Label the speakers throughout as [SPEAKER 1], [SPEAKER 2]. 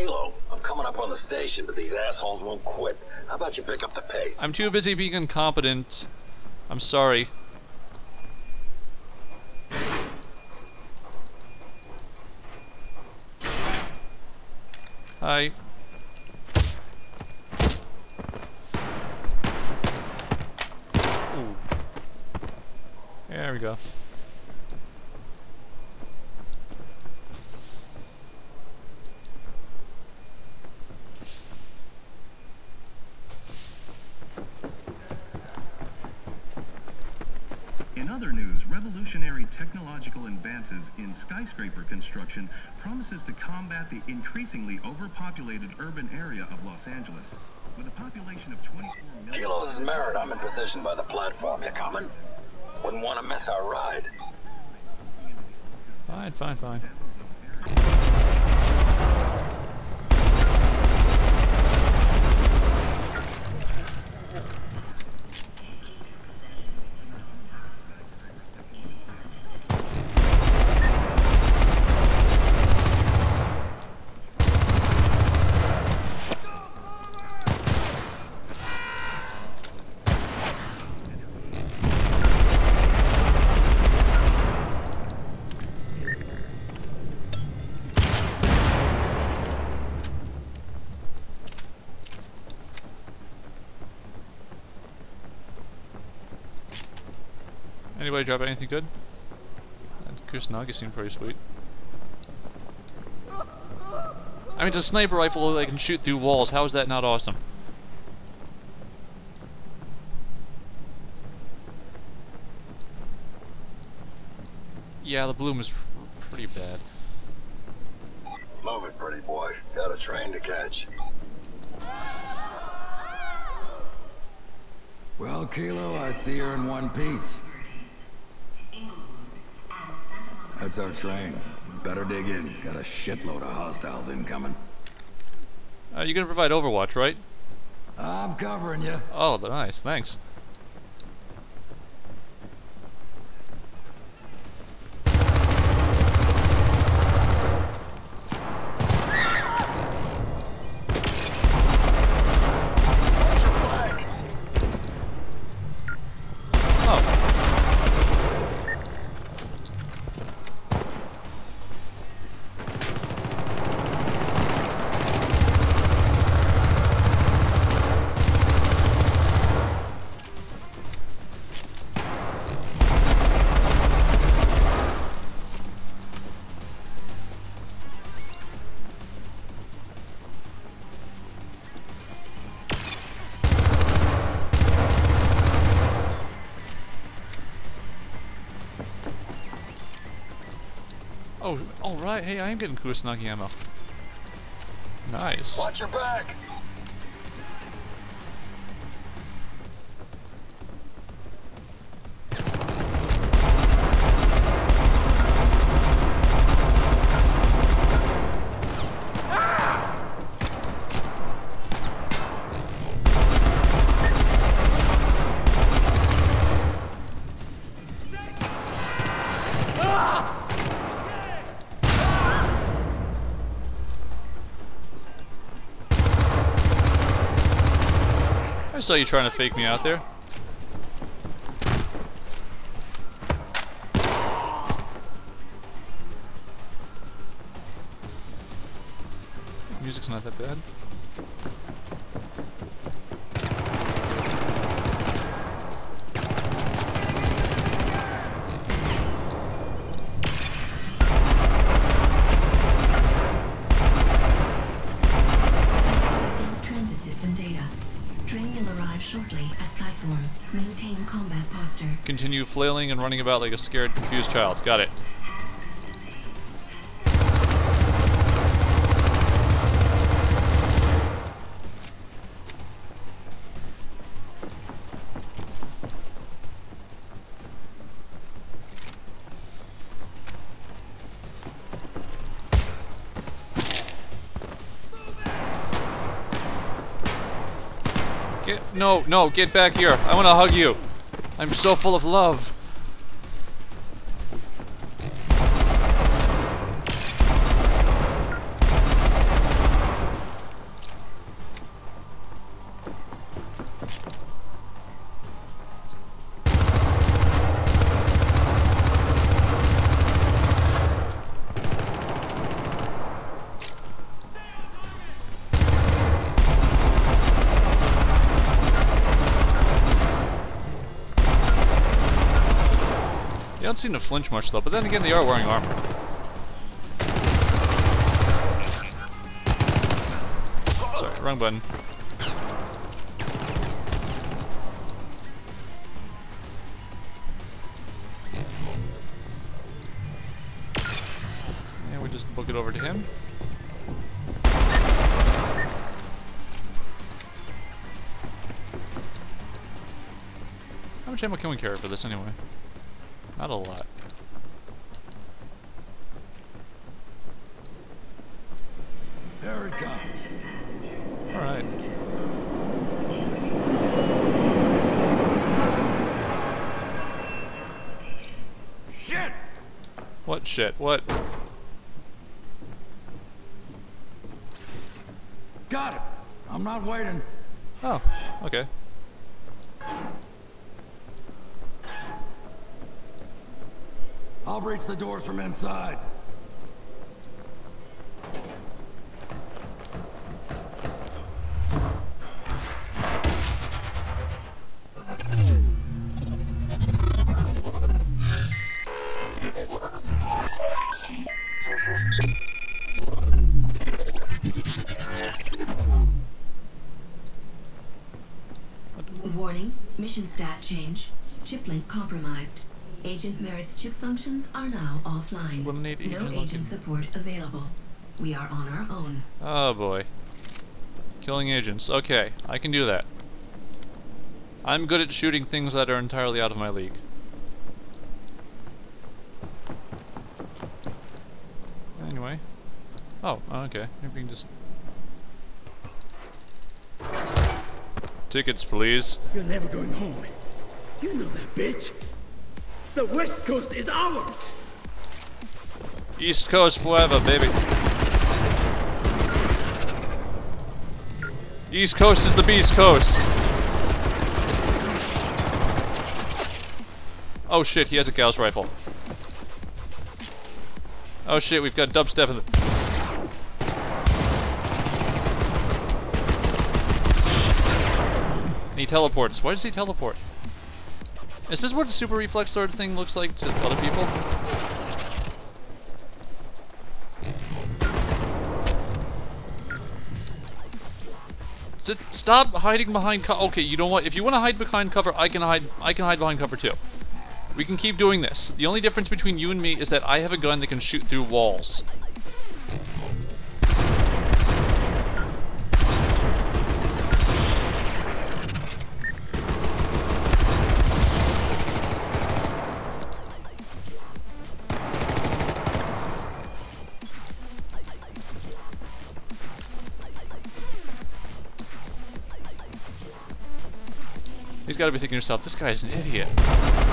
[SPEAKER 1] Kilo, I'm coming up on the station, but these assholes won't quit. How about you pick up the pace?
[SPEAKER 2] I'm too busy being incompetent. I'm sorry. Hi. Ooh. There we go.
[SPEAKER 3] In other news, revolutionary technological advances in skyscraper construction promises to combat the increasingly overpopulated urban area of Los Angeles. With a population of 24 million...
[SPEAKER 1] Kilo, this is Merritt. I'm in position by the platform. You coming? Wouldn't want to miss our ride.
[SPEAKER 2] Fine, fine, fine. Anybody drop anything good? That Kusanagi seemed pretty sweet. I mean, it's a sniper rifle that can shoot through walls. How is that not awesome? Yeah, the bloom is pretty bad.
[SPEAKER 1] Move it, pretty boy. Got a train to catch.
[SPEAKER 4] Well, Kilo, I see you're in one piece. That's our train. Better dig in. Got a shitload of hostiles incoming.
[SPEAKER 2] Uh, you're gonna provide Overwatch, right?
[SPEAKER 4] I'm covering you.
[SPEAKER 2] Oh, nice. Thanks. Oh, all right. Hey, I am getting Kusanagi ammo. Nice.
[SPEAKER 1] Watch your back!
[SPEAKER 2] Saw you trying to fake me out there. Music's not that bad. And running about like a scared, confused child. Got it. No, no, get back here. I want to hug you. I'm so full of love. Don't seem to flinch much though, but then again they are wearing armor. Sorry, wrong button. And we just book it over to him. How much ammo can we carry for this anyway? Not a lot.
[SPEAKER 4] There it goes.
[SPEAKER 2] Alright.
[SPEAKER 4] Shit!
[SPEAKER 2] What shit? What?
[SPEAKER 4] Got it. I'm not waiting.
[SPEAKER 2] Oh, okay.
[SPEAKER 4] I'll breach the doors from inside.
[SPEAKER 5] Warning, mission stat change. Chip link compromised. Agent Merritt's chip functions are now offline.
[SPEAKER 2] Eliminate
[SPEAKER 5] no
[SPEAKER 2] agent
[SPEAKER 5] agent
[SPEAKER 2] looking.
[SPEAKER 5] support available. We are on our own.
[SPEAKER 2] Oh boy. Killing agents. Okay, I can do that. I'm good at shooting things that are entirely out of my league. Anyway. Oh, okay. Maybe we can just... Tickets, please.
[SPEAKER 6] You're never going home. You know that, bitch. The West Coast is ours.
[SPEAKER 2] East Coast forever, baby. East Coast is the Beast Coast. Oh shit, he has a Gauss rifle. Oh shit, we've got dubstep in the... And he teleports. Why does he teleport? Is this what the super reflex sword thing looks like to other people? Stop hiding behind Okay, you know what? If you want to hide behind cover, I can hide. I can hide behind cover too. We can keep doing this. The only difference between you and me is that I have a gun that can shoot through walls. He's got to be thinking to himself, this guy's an idiot.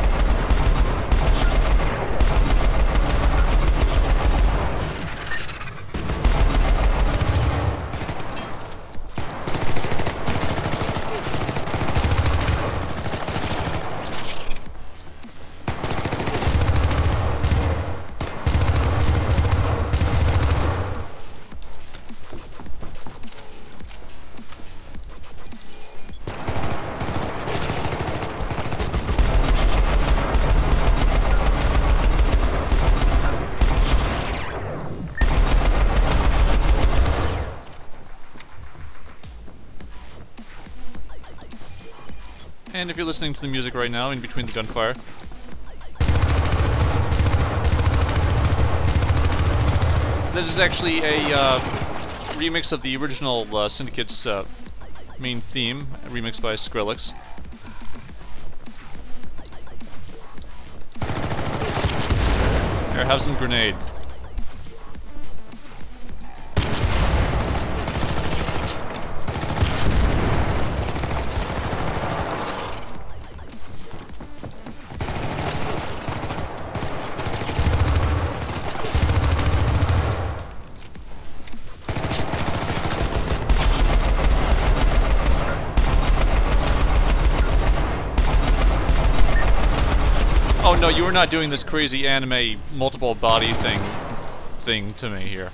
[SPEAKER 2] And if you're listening to the music right now, in between the gunfire, that is actually a uh, remix of the original uh, Syndicate's uh, main theme, remixed by Skrillex. Here, have some grenade. No, you were not doing this crazy anime multiple body thing thing to me here.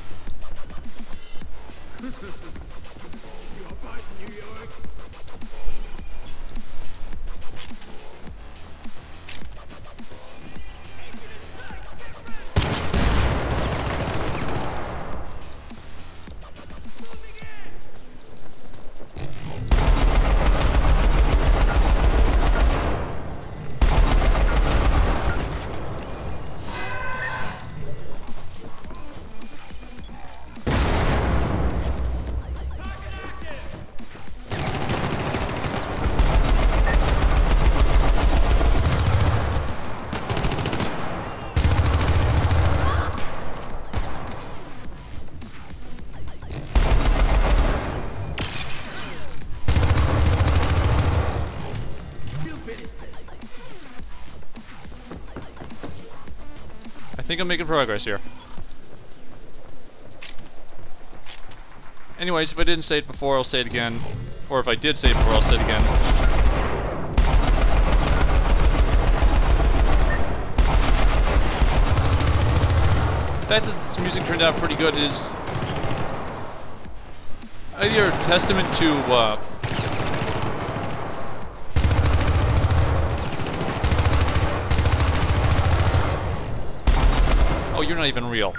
[SPEAKER 2] Think I'm making progress here. Anyways, if I didn't say it before, I'll say it again. Or if I did say it before, I'll say it again. The fact that this music turned out pretty good is either a testament to uh, you're not even real.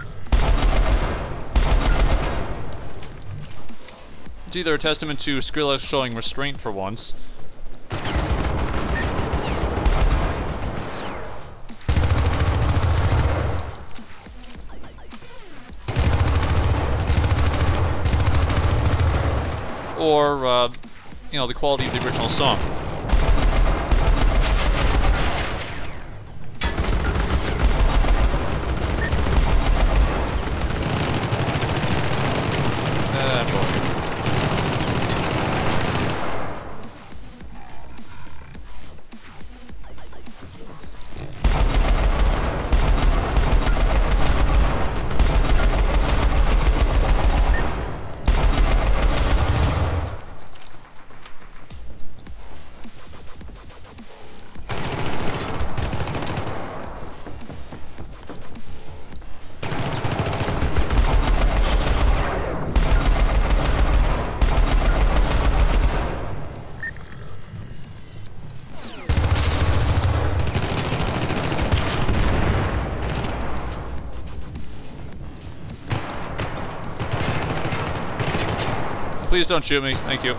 [SPEAKER 2] It's either a testament to Skrillex showing restraint for once. Or, uh, you know, the quality of the original song. Please don't shoot me. Thank you.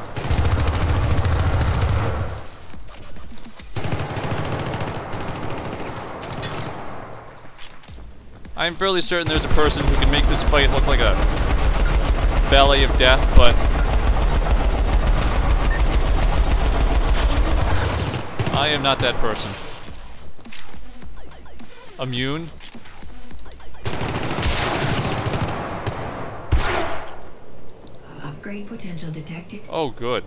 [SPEAKER 2] I'm fairly certain there's a person who can make this fight look like a ballet of death, but I am not that person. Immune?
[SPEAKER 5] Upgrade potential detected.
[SPEAKER 2] Oh, good.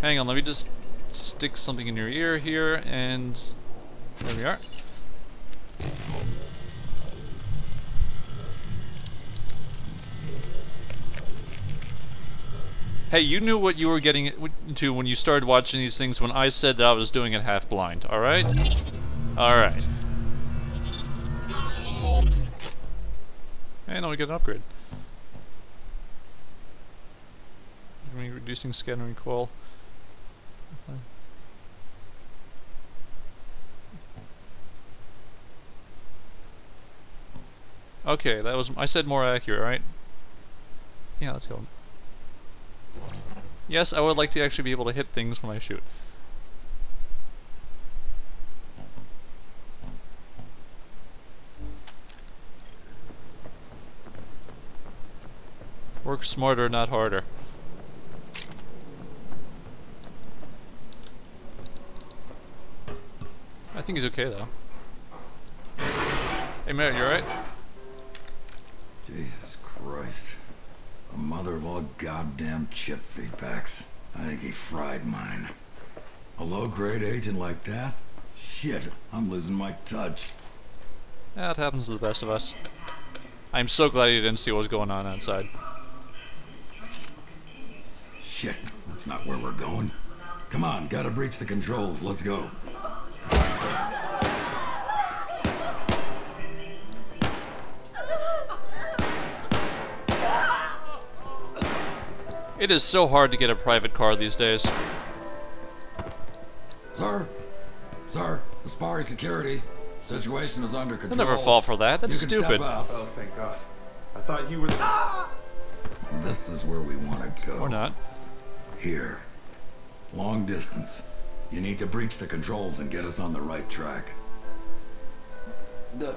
[SPEAKER 2] Hang on, let me just stick something in your ear here, and there we are. Hey, you knew what you were getting into when you started watching these things when I said that I was doing it half blind, alright? Alright. And now we get an upgrade. Reducing and recoil. Okay. Okay, that was I said more accurate, right? Yeah, let's go. Yes, I would like to actually be able to hit things when I shoot. Work smarter, not harder. Think he's okay though. Hey Matt, you alright?
[SPEAKER 4] Jesus Christ. The mother of all goddamn chip feedbacks. I think he fried mine. A low-grade agent like that? Shit, I'm losing my touch.
[SPEAKER 2] That happens to the best of us. I'm so glad you didn't see what was going on outside.
[SPEAKER 4] Shit, that's not where we're going. Come on, gotta breach the controls. Let's go.
[SPEAKER 2] It is so hard to get a private car these days.
[SPEAKER 4] Sir? Sir, Aspari security. Situation is under
[SPEAKER 2] They'll never fall for that. That's
[SPEAKER 4] you can
[SPEAKER 2] stupid.
[SPEAKER 4] Step out.
[SPEAKER 6] Oh, thank God. I thought you were the.
[SPEAKER 4] This is where we want to go.
[SPEAKER 2] Or not.
[SPEAKER 4] Here. Long distance. You need to breach the controls and get us on the right track. The...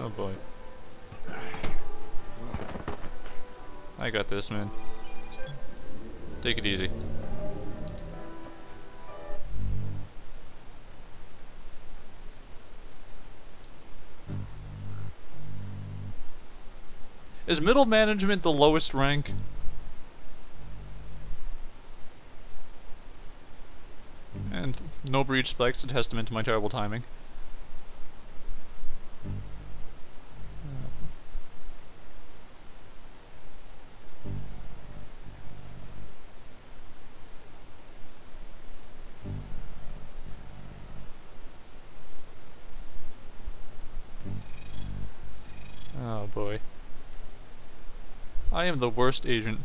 [SPEAKER 2] Oh boy. I got this, man. Take it easy. Is middle management the lowest rank? And No breach spikes, a testament to my terrible timing. Oh boy. I am the worst agent.